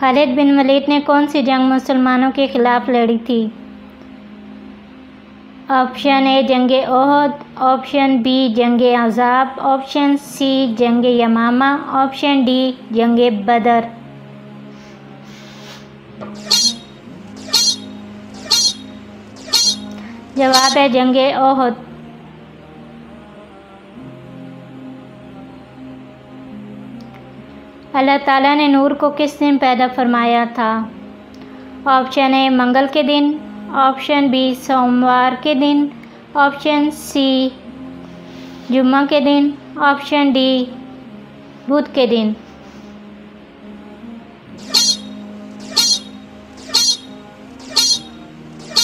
खालिद बिन वलीद ने कौन सी जंग मुसलमानों के खिलाफ लड़ी थी? ऑप्शन ए, जंग ओहद, ऑप्शन बी, जंग अजाब, ऑप्शन सी, जंग यमामा, ऑप्शन डी, जंग बदर। जवाब है जंग ओहद। अल्लाह ताला ने नूर को किस दिन पैदा फरमाया था? ऑप्शन ए मंगल के दिन। ऑप्शन बी सोमवार के दिन। ऑप्शन सी जुम्मा के दिन। ऑप्शन डी बुध के दिन।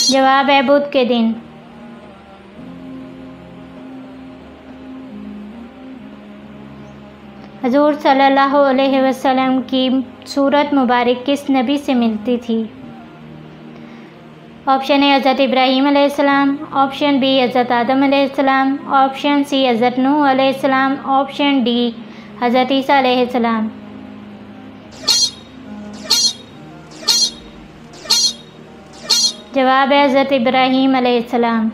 जवाब है बुध के दिन। हजूर सल्लल्लाहु अलैहि वसल्लम की सूरत मुबारक किस नबी से मिलती थी? ऑप्शन ए, हज़रत इब्राहीम अलैहिस्सलाम ऑप्शन बी, हज़रत आदम अलैहिस्सलाम ऑप्शन सी, हज़रत नूह अलैहिस्सलाम ऑप्शन डी, हज़रत ईसा अलैहिस्सलाम जवाब है हज़रत इब्राहीम अलैहिस्सलाम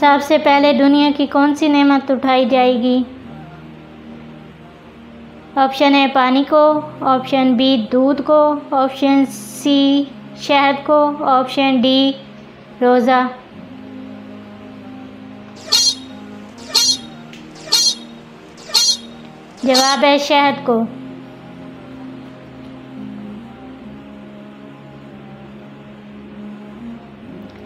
सबसे पहले दुनिया की कौन सी नेमत उठाई जाएगी? ऑप्शन है पानी को, ऑप्शन बी, दूध को, ऑप्शन सी, शहद को, ऑप्शन डी, रोज़ा। जवाब है शहद को।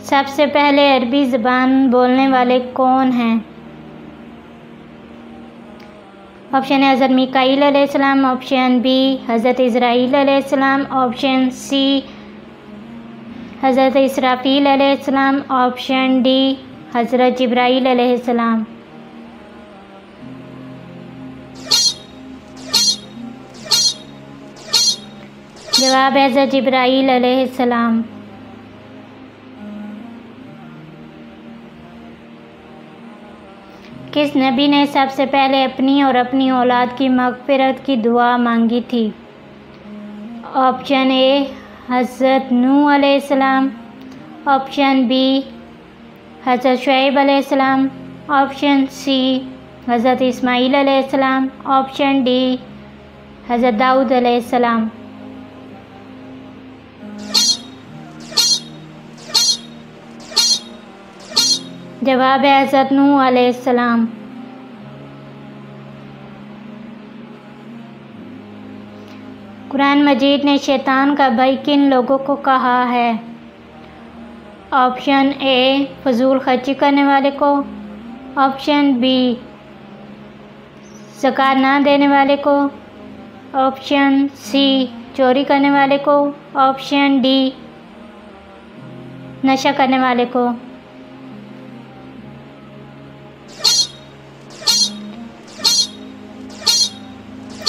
सबसे पहले अरबी ज़बान बोलने वाले कौन हैं? ऑप्शन है हज़रत मिकाईल अलैहिस्सलाम ऑप्शन बी हज़रत इसराइल अलैहिस्सलाम ऑप्शन सी हज़रत इसराफील अलैहिस्सलाम ऑप्शन डी हज़रत जब्राईल अलैहिस्सलाम जवाब हज़रत जब्राईल अलैहिस्सलाम किस नबी ने सबसे पहले अपनी और अपनी औलाद की मगफरत की दुआ मांगी थी। ऑप्शन ए, हज़रत नू अलैहिस्सलाम ऑप्शन बी, हज़रत शुएब अलैहिस्सलाम ऑप्शन सी, हज़रत इस्माईल अलैहिस्सलाम ऑप्शन डी, हज़रत दाऊद अलैहिस्सलाम जवाब है हज़रत नू अलैहिस्सलाम कुरान मजीद ने शैतान का भाई किन लोगों को कहा है? ऑप्शन ए, फजूल खर्ची करने वाले को। ऑप्शन बी, जक़ात ना देने वाले को। ऑप्शन सी, चोरी करने वाले को। ऑप्शन डी, नशा करने वाले को।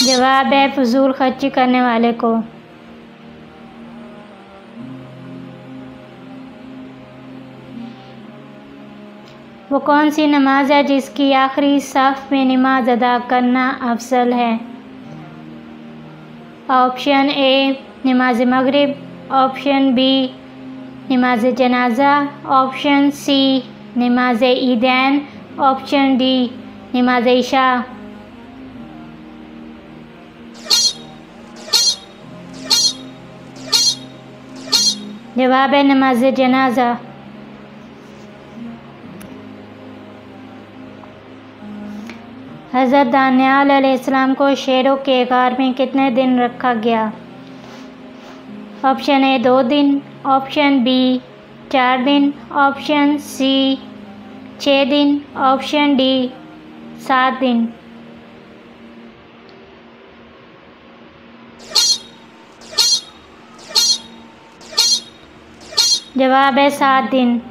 जवाब है फजूल खर्ची करने वाले को। वो कौन सी नमाज़ है जिसकी आखिरी साफ़ में नमाज़ अदा करना अफसल है? ऑप्शन ए, नमाज़ मगरिब। ऑप्शन बी, नमाज़ जनाजा। ऑप्शन सी, नमाज़ ईदैन। ऑप्शन डी, नमाज़ ईशा जवाब है नमाज़ जनाजा हज़रत दानियाल अलैहिस्सलाम को शेरों के गार में कितने दिन रखा गया ऑप्शन ए दो दिन. ऑप्शन बी चार दिन. ऑप्शन सी छः दिन. ऑप्शन डी सात दिन. जवाब है सात दिन।